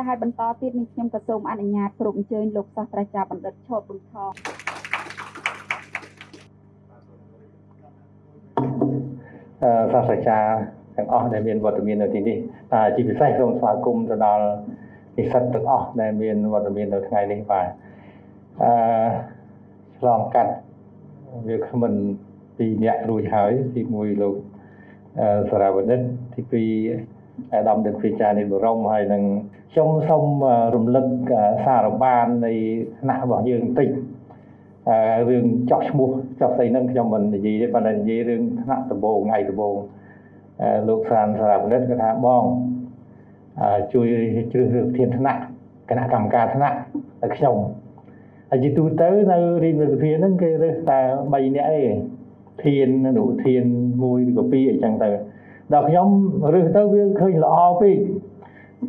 ចាស់ឲ្យបន្តទៀតនេះខ្ញុំក៏សូមអនុញ្ញាតគ្រប់អញ្ជើញលោកសាស្ត្រាចារ្យបណ្ឌិតឈតប៊ុនថងសាស្ត្រាចារ្យទាំងអស់ដែលមានវត្តមាននៅទីនេះជាពិសេសសូមស្វាគមន៍ទៅដល់និស្សិតទាំងអស់ដែលមានវត្តមាននៅថ្ងៃនេះបាទអឺឆ្លងកាត់វាគ្មិនពីរអ្នករួចហើយទី1លោកសារវនិតទី2 អាដាមដិតវិចារនិបរមហើយនឹងខ្ញុំសូមរំលឹកសារបាននៃថ្នាក់របស់យើងបន្តិចរឿងចោះឈ្មោះចោះស្អីហ្នឹងខ្ញុំមិននិយាយទេប៉ុន្តែនិយាយរឿងថ្នាក់ដំបូងថ្ងៃដំបូងលោកសានសារវនិតគាត់ថាបងជួយជ្រើសរើសធានថ្នាក់គណៈកម្មការថ្នាក់ឲ្យខ្ញុំហើយជាទូទៅនៅរាជវិទ្យាហ្នឹងគេរើសតែ3នាក់ឯងធានអនុធាន1ឬក៏2អីចឹងទៅ ដល់ខ្ញុំរើសទៅវាឃើញល្អពេក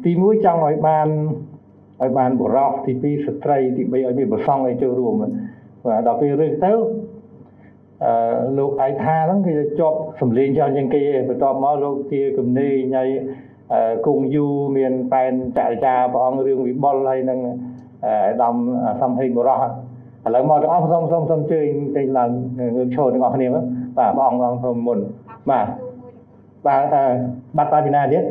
ទី1ចង់ឲ្យបានឲ្យបានបរោះទី2ស្ត្រីទី3ឲ្យមានប្រសង់ឲ្យចូលរួមបាទដល់ពេលរើសទៅអឺលោកឯថាហ្នឹងគេជាប់សម្លេងច្រើនជាងគេបន្ទាប់មកលោកជាគំនេញហើយគង់យូមានបែនចរិយាព្រះអង្គរឿងវិបុលហើយនឹងអាដាមសំហេងបរោះឥឡូវមកទាំងអស់សូមសូមសូមជើញចេញឡើងងើបឈរទាំងអស់គ្នាបាទព្រះអង្គអង្គសូមមុនបាទ បាទបាត់តាពីណាទៀត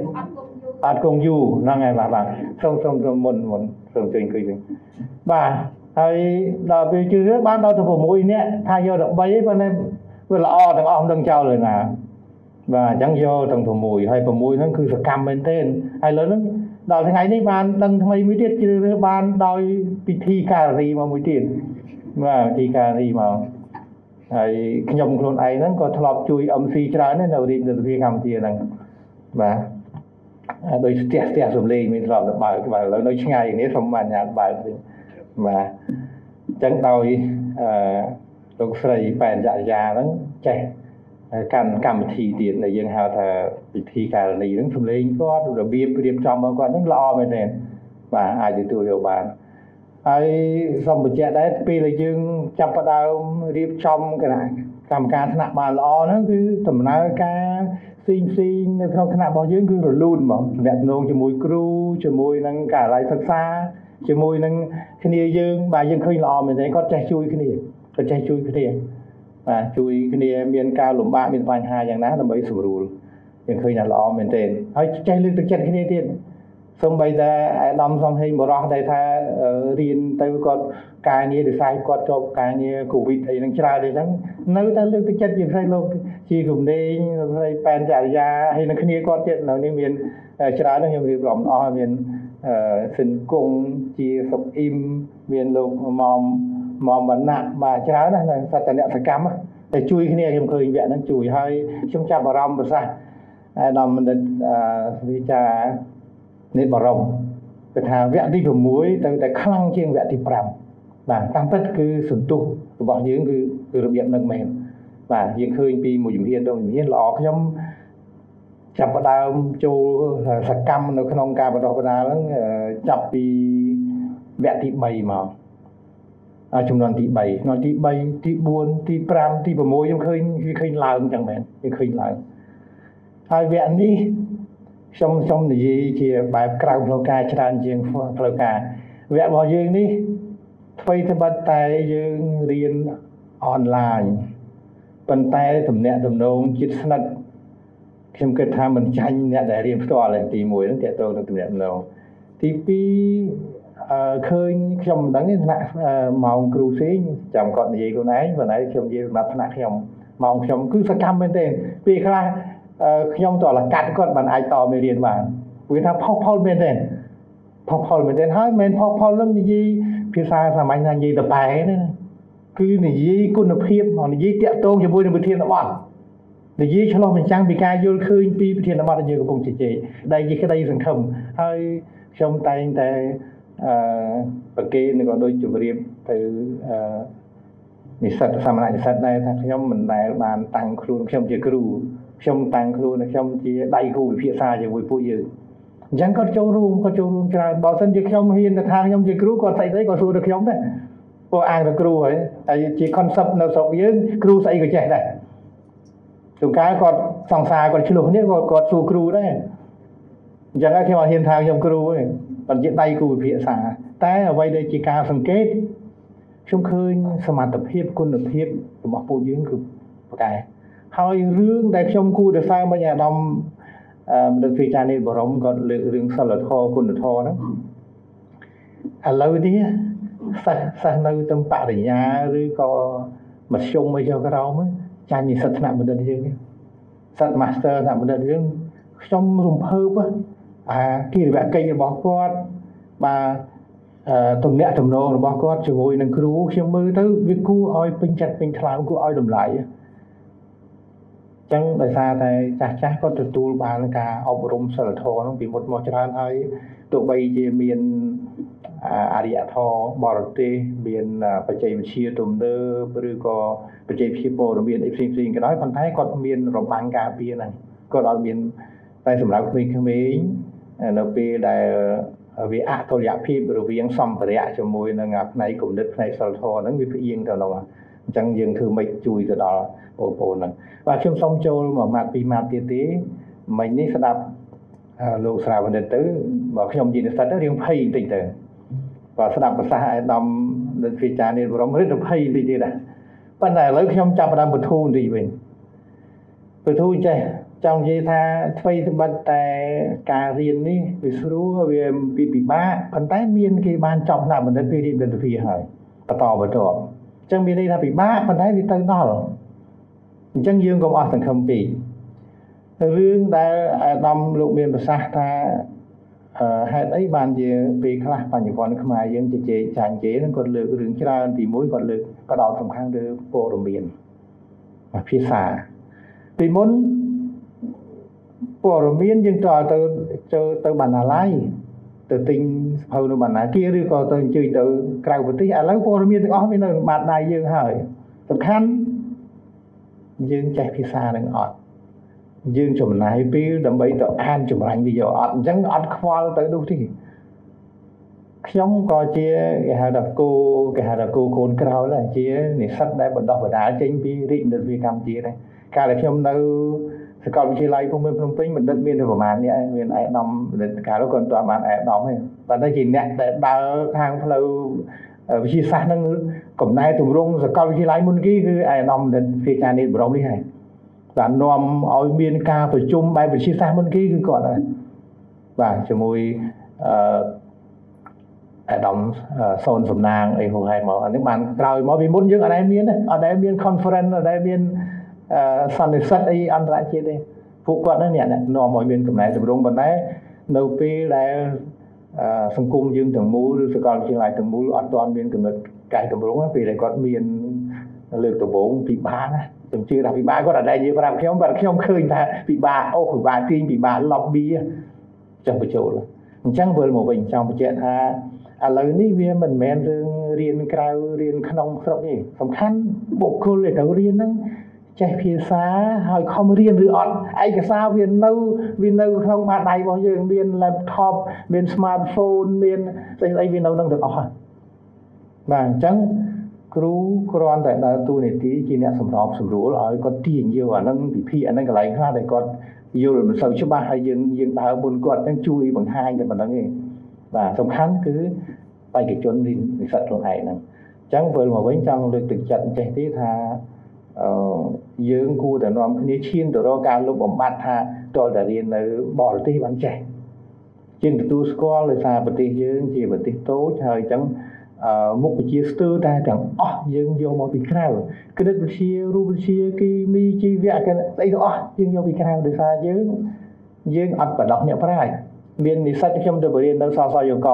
អត់គង់យូហ្នឹងហើយបាទបាទសូមសូមសូមមុនមុនសូមជើញអង្គុយវិញបាទហើយដល់ពេលជឿបានដល់ទៅ6នាក់ថាយកទៅ3ឯងប៉ុន្តែវាល្អទាំងអស់មិនដឹងចោលលើណាបាទអញ្ចឹងយកទាំង6ហើយ6ហ្នឹងគឺសកម្មមែនទែនហើយលើហ្នឹងដល់ថ្ងៃនេះបានដឹងថ្មីមួយទៀតជ្រើសរើសបានដោយពិធីការរីមកមួយទៀតបាទពិធីការរីមក ហើយខ្ញុំខ្លួនឯងហ្នឹងក៏ធ្លាប់ជួយ MC ច្រើនដែរនៅរាជរដ្ឋាភិបាលកម្ពុជាហ្នឹងបាទដោយស្ទះស្ទះសំឡេងមានធ្លាប់ទៅបើកបាទឥឡូវនៅឆ្ងាយនេះសូមអនុញ្ញាតបើកវិញបាទអញ្ចឹងដោយអឺលោកស្រីបែនចរិយាហ្នឹងចេះកាន់កម្មវិធីទៀតដែលយើងហៅថាពិធីការនីហ្នឹងសម្លេងគាត់របៀបរៀបចំរបស់គាត់ហ្នឹងល្អមែនទេបាទអាចទទួលយកបាន ហើយសូមបញ្ជាក់ដែរពេលដែលយើងចាប់ផ្ដើមរៀបចំគណៈកម្មការថ្នាក់បានល្អហ្នឹងគឺដំណើរការផ្សេងផ្សេងនៅក្នុងថ្នាក់របស់យើងគឺរលូនហ្មងទំនាក់ទំនងជាមួយគ្រូជាមួយនឹងការិយាសិក្សាជាមួយនឹងគ្នាយើងបាទយើងឃើញល្អមែនទេគាត់ចេះជួយគ្នាគាត់ចេះជួយគ្នាបាទជួយគ្នាមានការលំបាកមានបញ្ហាយ៉ាងណាដើម្បីស្រួលយើងឃើញថាល្អមែនទែនហើយចេះលើកទឹកចិត្តគ្នាទៀត សំបីតែអាដាមសំហេងបរោះដែលថារៀនទៅគាត់ការងារវិស័យគាត់ជាប់ការងារកូវីដអីហ្នឹងច្រើនអីហ្នឹងនៅតែលើកទឹកចិត្តជាផ្សេងលោកជាគំនេញផ្សេងបែនចរិយាហើយនឹងគ្នាគាត់ទៀតនៅនេះមានច្រើនខ្ញុំរៀបរាប់អស់មានសិនគង់ជាសុកអ៊ីមមានលោកមុំមកបណ្ណៈបាទច្រើនណាស់សត្វតនសកម្មតែជួយគ្នាខ្ញុំឃើញវគ្គហ្នឹងជួយហើយខ្ញុំចាប់អារម្មណ៍ប្រសាសន៍អាដាមបណ្ឌិតវិចា នេះបរមគឺថាវគ្គទី6ទៅតែខ្លាំងជាងវគ្គទី5បាទតាមពិតគឺសន្ទុះរបស់យើងគឺគឺរបៀបនឹងមែនបាទយើងឃើញពីមួយជំហានទៅជំហានល្អខ្ញុំចាប់ផ្ដើមចូលសកម្មនៅក្នុងការបណ្ដុះបណ្ដាលហ្នឹងចាប់ពីវគ្គទី3មកចំនួនទី3ចំនួនទី3ទី4ទី5ទី6ខ្ញុំឃើញវាឃើញឡើងចឹងមែនវាឃើញឡើងហើយវគ្គនេះ ខ្ញុំខ្ញុំនិយាយជាបែបក្រៅផ្លូវការច្រើនជាងផ្លូវការវគ្គរបស់យើងនេះអ្វីត្បិតតែយើងរៀនអនឡាញប៉ុន្តែទំនាក់ទំនងចិត្តស្និទ្ធខ្ញុំគិតថាមិនចាញ់អ្នកដែលរៀនផ្ទាល់ទេទី1ហ្នឹងតើតើនឹងទំនាក់ទំនងទី2អឺឃើញខ្ញុំមិនដឹងទេថ្នាក់ម៉ោងគ្រូផ្សេងចាំគាត់និយាយខ្លួនឯងប៉ុន្តែខ្ញុំនិយាយសម្រាប់ថ្នាក់ខ្ញុំម៉ោងខ្ញុំគឺសកម្មមែនទេពេលខ្លះ ខ្ញុំតើលកាត់គាត់បានអាចតមេរៀនបានព្រោះថាផុសផុលមែនទេផុសផុលមែនទេហើយមិនផុសផុលនឹងនិយាយភាសាសាមញ្ញថានិយាយតបែណាគឺនិយាយគុណភាពនិយាយតាក់ទងជាមួយនឹងវិធានបទនិយាយឆ្លោះបញ្ចាំងពីការយល់ឃើញពីវិធានបទដែលយើងកំពុងជជែកដែលជាក្តីសង្ឃឹមហើយខ្ញុំតែងតែអឺប្រកេនក៏ដូចជម្រាបទៅអឺនិស្សិតសាមញ្ញនិស្សិតដែរថាខ្ញុំមិនដែលបានតាំងខ្លួនខ្ញុំជាគ្រូ ខ្ញុំតាំងខ្លួនខ្ញុំជាដៃគូវិភាសាជាមួយពួកយើងអញ្ចឹងគាត់ចូលរួមគាត់ចូលរួមច្រើនបើមិនជាខ្ញុំហ៊ានទៅថាខ្ញុំជាគ្រូគាត់ស្អីស្អីគាត់សួរទៅខ្ញុំដែរពួកអាងទៅគ្រូហើយហើយជា concept នៅស្រុកយើងគ្រូស្អីក៏ចេះដែរជួនកាលគាត់សង្សារគាត់ឆ្លោះនេះគាត់គាត់សួរគ្រូដែរអញ្ចឹងខ្ញុំអត់ហ៊ានថាខ្ញុំគ្រូទេគាត់ជាដៃគូពិភាក្សាតែអ្វីដែលជាការសង្កេតខ្ញុំឃើញសមត្ថភាពគុណភាពរបស់ពួកយើងគឺប្រកែ ហើយរឿងដែលខ្ញុំគួរទៅសើមិញអាដាមមនុស្សវិចារនេះបរមគាត់លើករឿងសិលធម៌គុណធម៌ហ្នឹងឥឡូវនេះសិស្សសិស្សនៅទាំងបរិញ្ញាឬក៏មធ្យមអីចុះក្រោមចាញ់និស្សិតថ្នាក់បណ្ឌិតយើងសិស្ស master ថ្នាក់បណ្ឌិតយើងខ្ញុំរំភើបអាគិរិវកិច្ចរបស់គាត់បាទទំនាក់ទំនងរបស់គាត់ជាមួយនឹងគ្រូខ្ញុំមើលទៅវាគួរឲ្យពេញចិត្តពេញថ្លើមគួរឲ្យតម្លៃ ចឹងដោយសារតែចាស់ចាស់គាត់ទទួលបានការអប់រំសិលធម៌ហ្នឹងពីមុតមកច្រើនហើយទោះបីជាមានអរិយធម៌បរទេសមានបច្ចេកវិទ្យាទំនើបឬក៏បច្ចេកវិទ្យាព័ត៌មានអីផ្សេងផ្សេងក៏ដោយប៉ុន្តែគាត់មានរបាំងការពារហ្នឹងគាត់អត់មានតែសម្រាប់ក្មេងៗនៅពេលដែលវាអតុល្យភាពរវាងសម្ភារៈជាមួយនឹងផ្នែកគំនិតផ្នែកសិលធម៌ហ្នឹងវាផ្អៀងទៅនោះ អញ្ចឹងយើងធ្វើម៉េចជួយទៅដល់បងប្អូនហ្នឹងបាទខ្ញុំសូមចូលមួយម៉ាត់ពីរម៉ាត់ទៀតទេមិញនេះស្ដាប់លោកស្រាវនិតទៅបើខ្ញុំជានិស្សិតទៅរៀងភ័យបន្តិចទៅបើស្ដាប់ប្រសាសន៍អាដាមនិតវិចារនេះបរមរិទ្ធភ័យបន្តិចទៀតដែរប៉ុន្តែឥឡូវខ្ញុំចាប់ផ្ដើមបធូរបន្តិចវិញបធូរចេះចង់និយាយថាអ្វីត្បិតតែការរៀននេះវាស្រួលវាពីពិបាកប៉ុន្តែមានគេបានចប់ថ្នាក់បណ្ឌិតពីរៀនបណ្ឌិតវិហើយបន្តបន្តអញ្ចឹងមានន័យថាពិបាកប៉ុន្តែវាទៅដល់អញ្ចឹងយើងកុំអស់សង្ឃឹមពេករឿងដែលអាដាមលោកមានប្រសាសន៍ថាហេតុអីបានជាពេលខ្លះបញ្ញវន្តខ្មែរយើងជជែកចាញ់គេនឹងគាត់លើករឿងច្រើនទីមួយគាត់លើកក៏ដោតសំខាន់លើព័ត៌មានភាសាពីមុនព័ត៌មានយើងទៅទៅចូលទៅបណ្ណាល័យ ទៅទិញសភៅនៅបណ្ណាគារឬក៏ទៅអញ្ជើញទៅក្រៅប្រទេសឥឡូវព័ត៌មានទាំងអស់មាននៅបាតដៃយើងហើយសំខាន់យើងចេះភាសានឹងអត់យើងចំណាយពេលដើម្បីទៅអានចម្រាញ់វាយកអត់អញ្ចឹងអត់ខ្វល់ទៅនោះទេខ្ញុំក៏ជាគេហៅថាគូគេហៅថាគូកូនក្រោលដែរជានិស្សិតដែលបណ្ដោះបណ្ដាលចេញពីរាជនិតវិកម្ពុជាដែរកាលដែលខ្ញុំនៅ សាកលវិទ្យាល័យភូមិភ្នំពេញបណ្ឌិតមានតែប្រហែលនេះឯងមានឯកឧត្តមបណ្ឌិតកាលគាត់មិនទាន់បានឯកឧត្តមទេប៉ុន្តែជាអ្នកដែលដើរខាងផ្លូវវិទ្យាសាស្ត្រហ្នឹងកំណែទម្រង់សាកលវិទ្យាល័យមុនគេគឺឯកឧត្តមបណ្ឌិតភាចានីបរមនេះហើយបាទនាំឲ្យមានការប្រជុំបែបវិទ្យាសាស្ត្រមុនគេគឺគាត់ដែរបាទជាមួយអឺអាដាមសូនសំណាងអីហូហែមកអានេះបានក្រោយមកពីមុនយើងអត់ដែលមានអត់ដែលមាន conference អត់ដែលមាន សន្និសិទអីអន្តរជាតិទេពួកគាត់ហ្នឹងអ្នកនាំឲ្យមានកំណែតម្រង់ប៉ុន្តែនៅពេលដែលសង្គមយើងទាំងមូលឬសកលវិទ្យាល័យទាំងមូលអត់ទាន់មានកំណត់កែតម្រង់ពេលដែលគាត់មានលើកដំបូងពិបាកណាខ្ញុំជឿថាពិបាកគាត់អត់ដែលនិយាយប្រាប់ខ្ញុំបាទខ្ញុំឃើញថាពិបាកអូពិបាកទាញពិបាក lobby ចង់បញ្ចូលអញ្ចឹងវិលមកវិញចង់បញ្ជាក់ថាឥឡូវនេះវាមិនមែនរឿងរៀនក្រៅរៀនក្នុងស្រុកទេសំខាន់បុគ្គលដែលត្រូវរៀនហ្នឹង ចេះភាសាហើយខំរៀនឬអត់ឯកសារវានៅវានៅក្នុងបាតដៃរបស់យើងមាន laptop មាន smartphone មានស្អីស្អីវានៅនឹងទាំងអស់បាទអញ្ចឹងគ្រូគ្រាន់តែដើរតួនាទីជាអ្នកសម្របសម្រួលឲ្យគាត់ទាញយកអាហ្នឹងវិភាគអាហ្នឹងកន្លែងខ្លះដែលគាត់យល់មិនសូវច្បាស់ហើយយើងយើងដើរមុនគាត់អញ្ចឹងជួយបង្ហាញតែប៉ុណ្្នឹងឯងបាទសំខាន់គឺបេក្ខជននិស្សិតខ្លួនឯងហ្នឹងអញ្ចឹងវិលមកវិញចង់លើកទឹកចិត្តចេះទេថាអឺ យើងគួរតែនាំគ្នាឈានទៅរកការលុបបំបត្តិថាតលតែរៀននៅបរទេសបានចេះជាងទទួលស្គាល់ដោយសារប្រទេសយើងជាប្រទេសតូចហើយអញ្ចឹងមុខវិជ្ជាស្ទើរតែទាំងអស់យើងយកមកពីក្រៅគណិតវិទ្យារូបវិទ្យាគីមីជីវៈស្អីទាំងអស់យើងយកពីក្រៅដោយសារយើងយើងអត់បដោះអ្នកប្រាជ្ញមាននិស្សិតខ្ញុំទៅបរៀននៅសសយក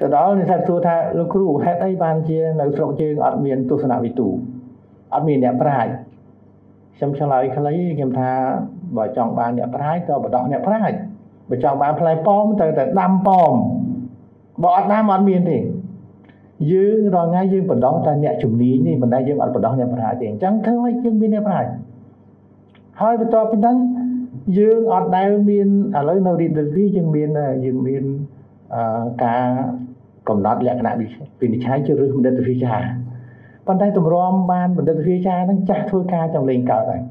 ទៅដល់និស្សិតសួរថាលោកគ្រូហេតុអីបានជានៅស្រុកយើងអត់មានទស្សនវិទូ អត់មានអ្នកប្រាជ្ញខ្ញុំឆ្លើយខ្លីខ្ញុំថាបើចង់បានអ្នកប្រាជ្ញក៏បដោះអ្នកប្រាជ្ញបើចង់បានផ្លែប៉ោមទៅតែដាំប៉ោមបើអត់ដាំអត់មានទេយើងរាល់ថ្ងៃយើងបដោះតែអ្នកជំនាញនេះមិនដែលយើងអត់បដោះអ្នកប្រាជ្ញទេអញ្ចឹងធ្វើឲ្យយើងមានអ្នកប្រាជ្ញហើយបន្ទាប់ពីហ្នឹងយើងអត់ដែលមានឥឡូវនៅរីដវីយើងមានយើងមានការកំណត់លក្ខណៈវិនិច្ឆ័យជ្រើសរើសបណ្ឌិតវិទ្យា ប៉ុន្តែទម្រាំបានបណ្ឌិតវិទ្យាហ្នឹងចាស់ធ្វើការចង់លេងកើតហើយ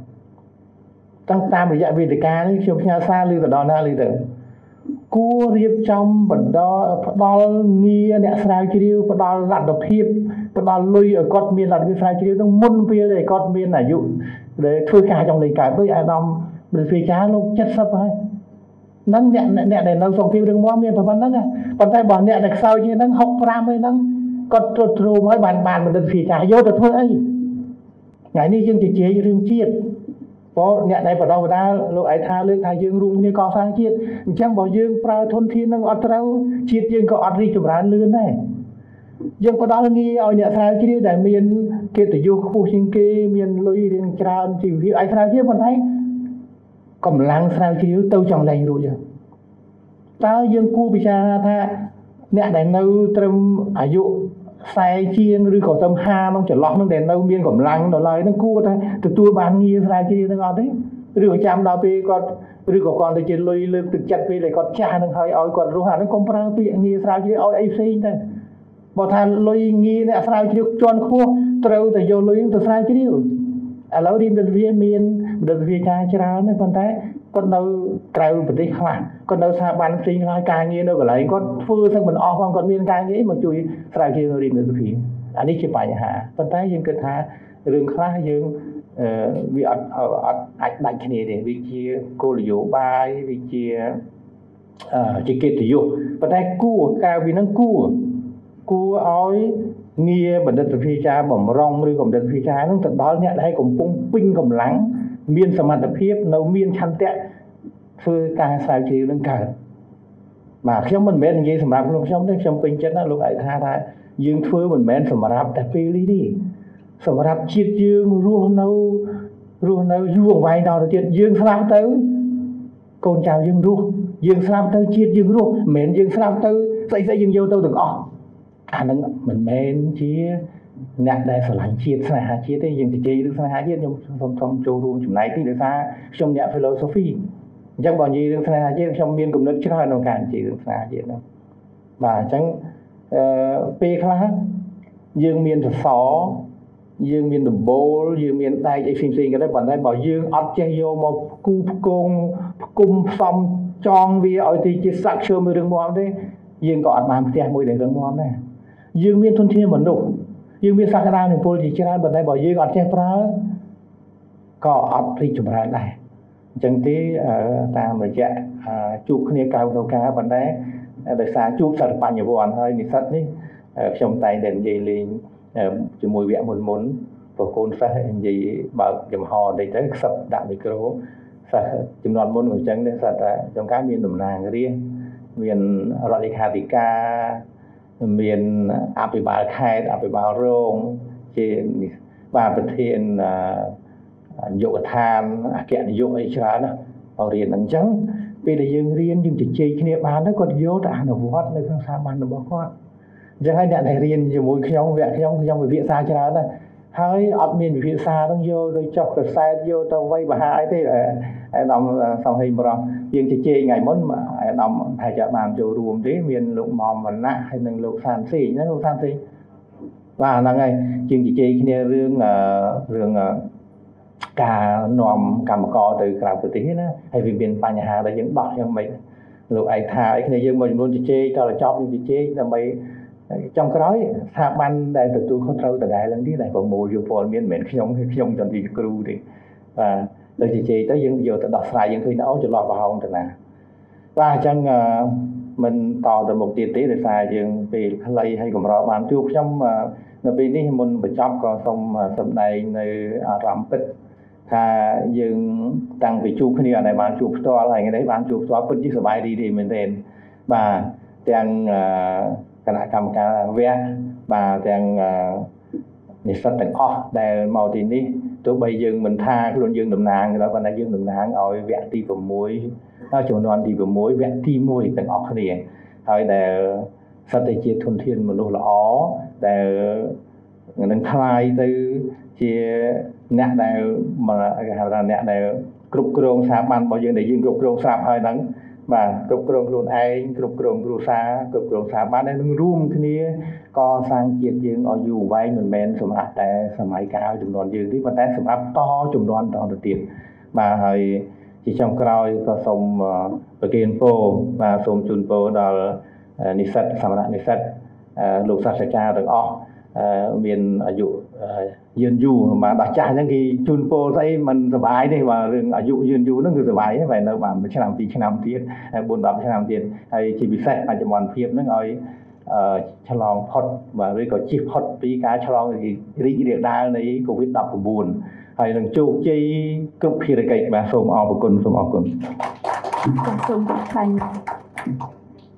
តាំងតាមរយៈវេទិកានេះខ្ញុំផ្ញើសារឮទៅដល់ណាឮទៅគួររៀបចំបន្តផ្ដល់ងារអ្នកស្រាវជ្រាវផ្ដល់លទ្ធភាពផ្ដល់លុយឲ្យគាត់មានលទ្ធភាពស្រាវជ្រាវនឹងមុនពេលដែលគាត់មានអាយុដែលធ្វើការចង់លេងកើតដូចអាដាមព្រះវិចារលោក70ហើយនឹងអ្នកអ្នកដែលនៅសង្គ្រាមរឿងមកមានប៉ុណ្ណឹងប៉ុន្តែបើអ្នកដែលខ្សោយជាងហ្នឹង65ហើយហ្នឹង គាត់ទ្រុឌទ្រោមហើយបានបានបណ្ឌិតវិចារយកទៅធ្វើអីថ្ងៃនេះយើងជជែករឿងជាតិព្រោះអ្នកដែលបដោះបដាលោកឯថាលើកថាយើងរួមគ្នាកសាងជាតិអញ្ចឹងបើយើងប្រើធនធាននឹងអត់ត្រូវជាតិយើងក៏អត់រីកចម្រើនលឿនដែរយើងផ្ដល់ងារឲ្យអ្នកស្រាវជ្រាវដែលមានកិត្តិយសខ្ពស់ជាងគេមានលុយរៀងច្រើនជីវភាពអាចស្រាវជ្រាវប៉ុន្តែកម្លាំងស្រាវជ្រាវទៅចង់លែងរួចតើយើងគួរពិចារណាថាអ្នកដែលនៅត្រឹមអាយុ ខ្សែជាងឬក៏ទៅ50ក្នុងចន្លោះនឹងដែលនៅមានកម្លាំងដល់ឡើយនឹងគួរតែទទួលបានងារស្រាវជ្រាវនឹងអត់ទេឬក៏ចាំដល់ពេលគាត់ឬក៏គាត់ទៅជាលុយលើកទឹកចិត្តពេលដែលគាត់ចាស់នឹងហើយឲ្យគាត់រស់អានឹងកុំប្រើពាក្យងារស្រាវជ្រាវឲ្យអីផ្សេងទៅបើថាលុយងារអ្នកស្រាវជ្រាវជាន់ខ្ពស់ត្រូវតែយកលុយទៅស្រាវជ្រាវឥឡូវរៀនវិទ្យាមានវិទ្យាការច្រើនទេប៉ុន្តែ គាត់នៅក្រៅប្រទេសខ្លះគាត់នៅស្ថាប័នផ្សេងខ្លះការងារនៅកន្លែងគាត់ធ្វើទាំងមិនអស់ផងគាត់មានការងារមកជួយស្រាវជ្រាវនៅរៀននៅវិទ្យាអានេះជាបញ្ហាប៉ុន្តែយើងគិតថារឿងខ្លះយើងអឺវាអត់អត់អាចដាច់គ្នាទេវាជាគោលនយោបាយវាជាអឺជាកិត្តិយសប៉ុន្តែគួរក្រៅពីនឹងគួរគួរឲ្យងារបណ្ឌិតវិទ្យាបំរុងឬបណ្ឌិតវិទ្យានឹងទៅដល់អ្នកដែលកំពុងពេញកម្លាំង មានសមត្ថភាពនៅមានឆន្ទៈធ្វើការស្រាវជ្រាវនឹងកើតបាទខ្ញុំមិនមែននិយាយសម្រាប់ខ្លួនខ្ញុំទេខ្ញុំពេញចិត្តណាលោកឯកថាថាយើងធ្វើមិនមែនសម្រាប់តែពេលនេះទេសម្រាប់ជាតិយើងរស់នៅរស់នៅយូរអង្វែងដល់ទៅទៀតយើងស្លាប់ទៅកូនចៅយើងរស់យើងស្លាប់ទៅជាតិយើងរស់មិនមែនយើងស្លាប់ទៅស្អីស្អីយើងយកទៅទាំងអស់អានឹងមិនមែនជា អ្នកដែលស្រឡាញ់ជាតិស្នេហាជាតិទេយើងនិយាយរឿងស្នេហាជាតិខ្ញុំសូមសូមចូលរួមចំណែកទីដោយសារខ្ញុំអ្នក philosophy អញ្ចឹងបើនិយាយរឿងស្នេហាជាតិខ្ញុំមានគំនិតច្រើនក្នុងការនិយាយរឿងស្នេហាជាតិហ្នឹងបាទអញ្ចឹងអឺពេលខ្លះយើងមានសសរយើងមានដំបូលយើងមានដែកអីផ្សេងផ្សេងក៏ដែរប៉ុន្តែបើយើងអត់ចេះយកមកគូផ្គងផ្គុំផ្សំចងវាឲ្យទីជាសាក់ឈើមួយរឿងមាំទេយើងក៏អត់បានផ្ទះមួយដែលរឿងមាំដែរយើងមានធនធានមនុស្ស យើងមានសក្តានុពលជាច្រើនប៉ុន្តែបើយើងអត់ចេះប្រើក៏អត់រីកចម្រើនដែរអញ្ចឹងទេតាមរយៈជួបគ្នាក្រៅទៅការប៉ុន្តែដោយសារជួបសិទ្ធិបញ្ញវន្តហើយនិស្សិតនេះខ្ញុំតែងតែនិយាយលេងជាមួយវគ្គមុនមុនប្រកូនសិស្សនិយាយបើកចំហបន្តិចទៅខ្សឹបដាក់មីក្រូសិស្សចំនួនមុនអញ្ចឹងទេសិស្សតែចំការមានតំណាងរាជមានរដ្ឋលេខាធិការ មានអភិបាលខេត្តអភិបាលរងជាបាទប្រធាននាយកដ្ឋានអគ្គនាយកអីច្រើនណាបរៀនអញ្ចឹងពេលដែលយើងរៀនយើងជជែកគ្នាបានទៅគាត់យកទៅអនុវត្តនៅក្នុងស្ថាប័នរបស់គាត់អញ្ចឹងហើយអ្នកដែលរៀនជាមួយខ្ញុំវគ្គខ្ញុំខ្ញុំវិភាសាច្រើនណាស់ ហើយអត់មានវិភាសានឹងយកទៅចុះកសែតយកទៅវៃបហាអីទេអាដាមសំហេងបរោះយើងជជែកថ្ងៃមុនអាដាមថាจะបានចូលរួមទេមានលោកមុំវណ្ណៈហើយនិងលោកសានសេងណាលោកសានសេងបាទហ្នឹងហើយយើងជជែកគ្នារឿងរឿងការនាំកម្មករទៅក្រៅប្រទេសណាហើយវាមានបញ្ហាដែលយើងដោះយ៉ាងម៉េចលោកឯកថាអីគ្នាយើងមួយចំនួនជជែកតទៅចប់យើងជជែកដើម្បី ចុងក្រោយស្ថាប័នដែលទទួលខុសត្រូវដដែលឡើងទៀតដែលប្រមូលយកព័ត៌មានមិនមែនខ្ញុំគឺខ្ញុំចន្ទទីគ្រូទេបាទដូចជជែកទៅយើងយកទៅដោះស្រាយយើងឃើញថាអូចន្លោះប្រហោងទៅណាបាទអញ្ចឹងមិនតទៅមុខទៀតទេដោយសារយើងពេលខ្លីហើយកម្របានជួបខ្ញុំនៅពេលនេះមុនបញ្ចប់ក៏សូមសម្ដែងនៅអារម្មណ៍ពិតថាយើងតាំងពីជួបគ្នាអត់ដែលបានជួបផ្ទាល់ហើយថ្ងៃនេះបានជួបផ្ទាល់ពិតជាសប្បាយរីករាយមែនទែនបាទទាំង គណៈកម្មការវគ្គបាទទាំងនិស្សិតទាំងអស់ដែលមកទីនេះទោះបីយើងមិនថាខ្លួនយើងតំណាងក៏ដោយប៉ុន្តែយើងតំណាងឲ្យវគ្គទី6ហើយចំនួនទី6វគ្គទី1ទាំងអស់គ្នាហើយដែលសិតតែជាធនធានមនុស្សល្អដែលនឹងคลายទៅជាអ្នកដែលគេហៅថាអ្នកដែលគ្រប់គ្រងស្ថាប័នរបស់យើងដែលយើងគ្រប់គ្រងស្រាប់ហើយហ្នឹង បាទគ្រប់គ្រងខ្លួនឯងគ្រប់គ្រងគ្រួសារគ្រប់គ្រងស្ថាប័នដែលនឹងរួមគ្នាកសាងជាតិយើងឲ្យយូរវែងមិនមែនសម្រាប់តែសម័យកាលចំនួនយើងទេប៉ុន្តែសម្រាប់តចំនួនតទៅទៀតបាទហើយជាចុងក្រោយក៏សូមប្រគេនពរបាទសូមជូនពរដល់និស្សិតសមណៈនិស្សិតលោកសាស្ត្រាចារ្យទាំងអស់មានអាយុ យឺនយូរបាទដល់ចាស់អញ្ចឹងគេជូនពរស្អីមិនសុបាយទេបាទរឿងអាយុយឺនយូរហ្នឹងគឺសុបាយហើយនៅបាទមួយឆ្នាំពីរឆ្នាំទៀត4 10ឆ្នាំទៀតហើយជាពិសេសបច្ចុប្បន្នភាពហ្នឹងឲ្យឆ្លងផុតបាទឬក៏ជិះផុតពីការឆ្លងរីករាលដាលនៃ COVID-19 ហើយនឹងជោគជ័យគ្រប់ភារកិច្ចបាទសូមអរគុណសូមអរគុណសូមថ្លែង